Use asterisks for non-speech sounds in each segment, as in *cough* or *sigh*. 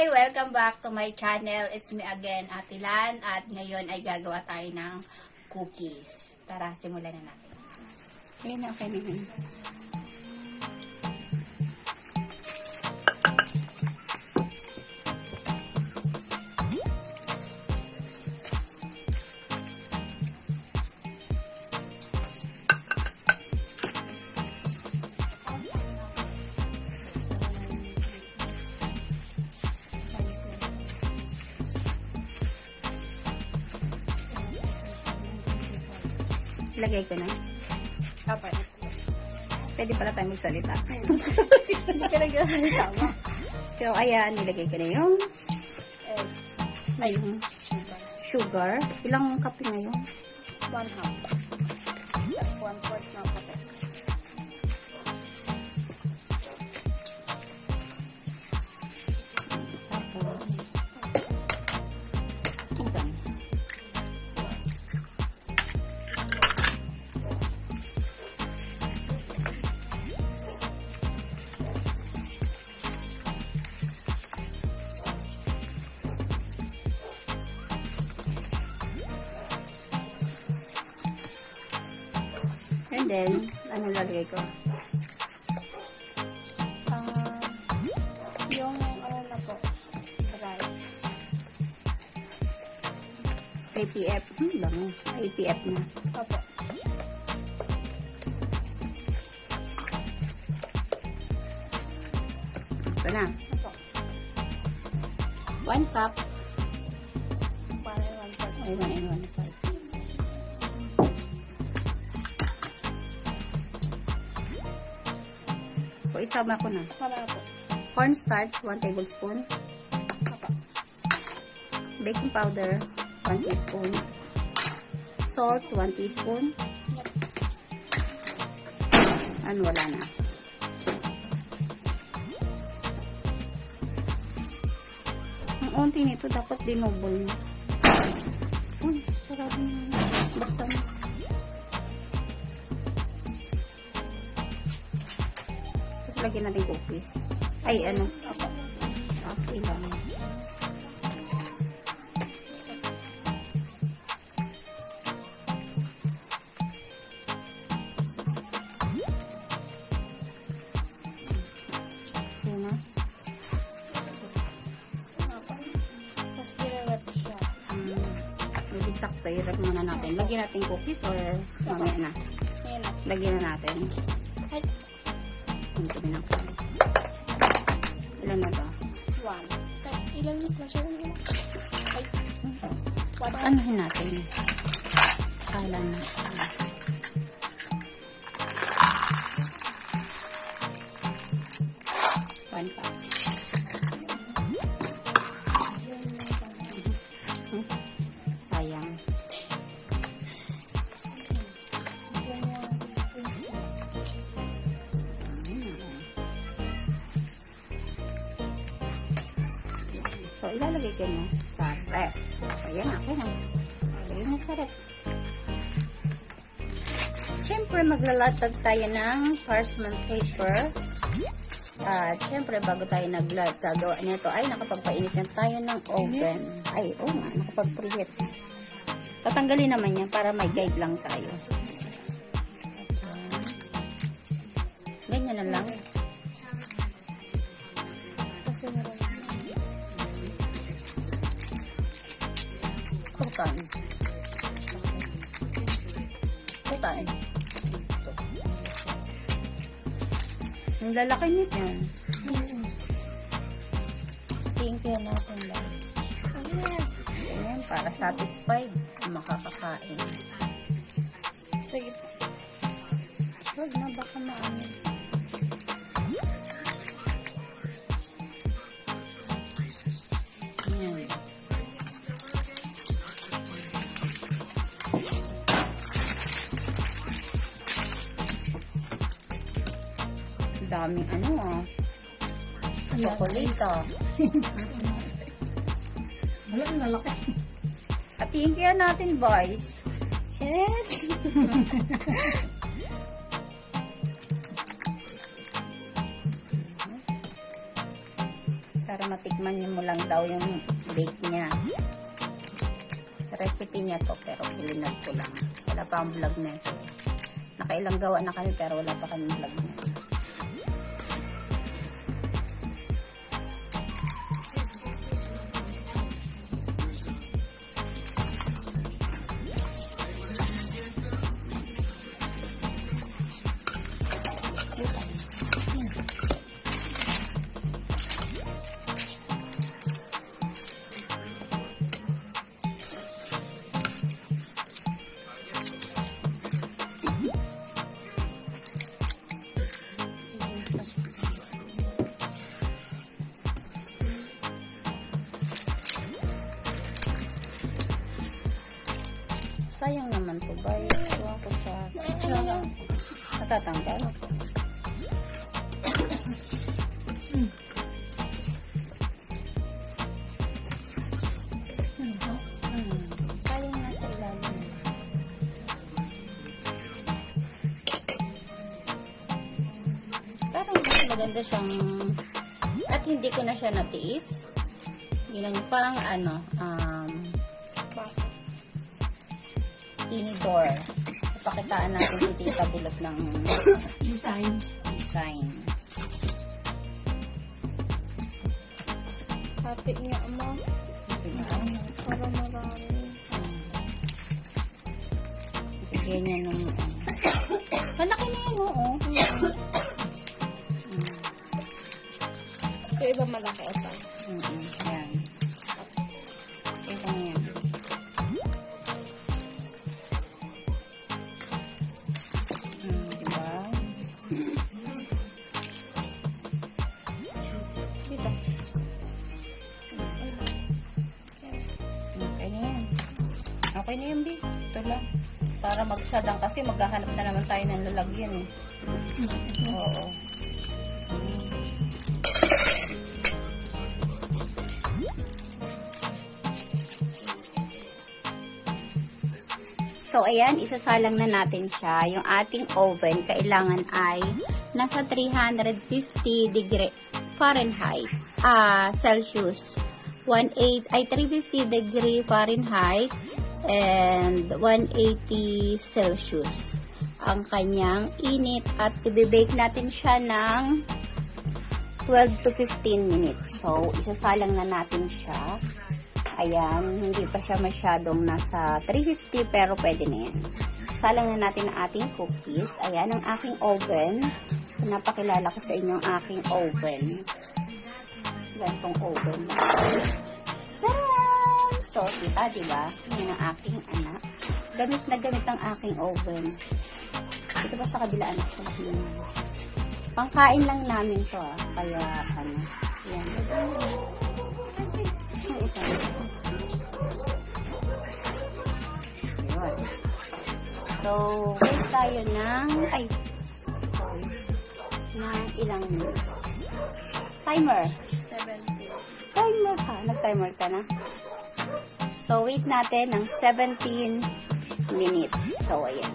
Hi! Welcome back to my channel. It's me again, Atilan. At ngayon ay gagawa tayo ng cookies. Tara, simulan na natin. Okay na, okay na Ilagay ko na. Dapat. Pwede pala tayo magsalita. Hindi ka nagsasalita mo. So, ayan, nilagay ko na yung Eh, ay, yung sugar. Ilang kape ngayon? one half. Plus one fourth ng then, ano lalagay ko? Ah, yung ano na po, dry. APF. Hmm, bango. APF na. Opo. Ito na. Opo. One cup. Para one fourth. Ay, one and one cup. So, isama ko na. Sama na po. Cornstarch, 1 tablespoon. Opo. Baking powder, 1 teaspoon. Salt, 1 teaspoon. Ano, wala na. Ang unti nito, dapat dinobol mo. Uy, sarado na. Lagyan natin cookies. Ay, ano. Opo. Okay lang. Sakto. I-wrap muna natin. Lagyan natin cookies or mamaya na. Lagyan na natin. Ay, Ang dumi ng pan. Ilan na to? one. Ilan pressure mo? Ay, one. Anuhin natin. Kala na. One ilalagay ko na sa ref. So, yan na. Okay na. Ilalagay na sa ref. Siyempre, maglalatag tayo ng parchment paper. At siyempre, bago tayo naggagawa nito, ay nakapagpainit na tayo ng oven. Ay, oo nga, nakapag-preheat. Tatanggalin naman yan para may guide lang tayo. Ganyan na lang. Kasi meron. Tutan. Tutan. Ito. Ang lalaki nito. Tingin natin lang. Ayan. Para satisfied makakakain. Sige. Huwag na, baka maano. Ayan. Daming ano ah. Chocolate ah. *laughs* Wala, lalaki. Hatiin kaya natin, boys. Yes. *laughs* Para matikman niyo mo lang daw yung bake niya. Recipe niya to, pero kilinag ko lang. Wala pa ang vlog na ito. Nakailang gawa na kami, pero wala pa kami vlog na Sayang naman to ba? Iwan ko sa natatanggal. Maganda siyang at hindi ko na siya natiis. Ginan parang ano, um. Indoor. Pakitaan natin si Tita Bilog ng Design. design. Happy niya, ama. Diba? Para marami. Bigyan niya ng ano. Malaki na yan, oo. So, iba malaki ito. Mm-mm. Yan. Ito na yan. Okay na yan, B. Ito lang. Para magsadang kasi maghahanap na naman tayo ng lalagyan eh. Oo. So, ayan, isasalang na natin siya. Yung ating oven, kailangan ay nasa 350 degree Fahrenheit, ah, Celsius. 18, ay 350 degree Fahrenheit and 180 Celsius ang kanyang init at i-bake natin siya ng 12 to 15 minutes. So, isasalang na natin siya. Ayan, hindi pa siya masyadong nasa 350 pero pwede na yan. Salang na natin ang ating cookies. Ayan ang aking oven. Napakilala ko sa inyo ang aking oven. Gantong oven. So, kita, di ba? Yan ang aking anak. Gamit na gamit ang aking oven. Ito pa sa kabila, anak ko. Pangkain lang namin to, ah. Kaya, ano, yan. Ito. Yun. So, wait tayo ng, ay, sorry, ng ilang minutes. Timer. 70. Timer ka. Nag-timer ka na. So, wait natin ng 17 minutes. So, ayan.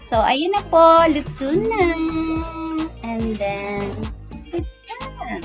So, ayun na po. Luto na. And then, it's done.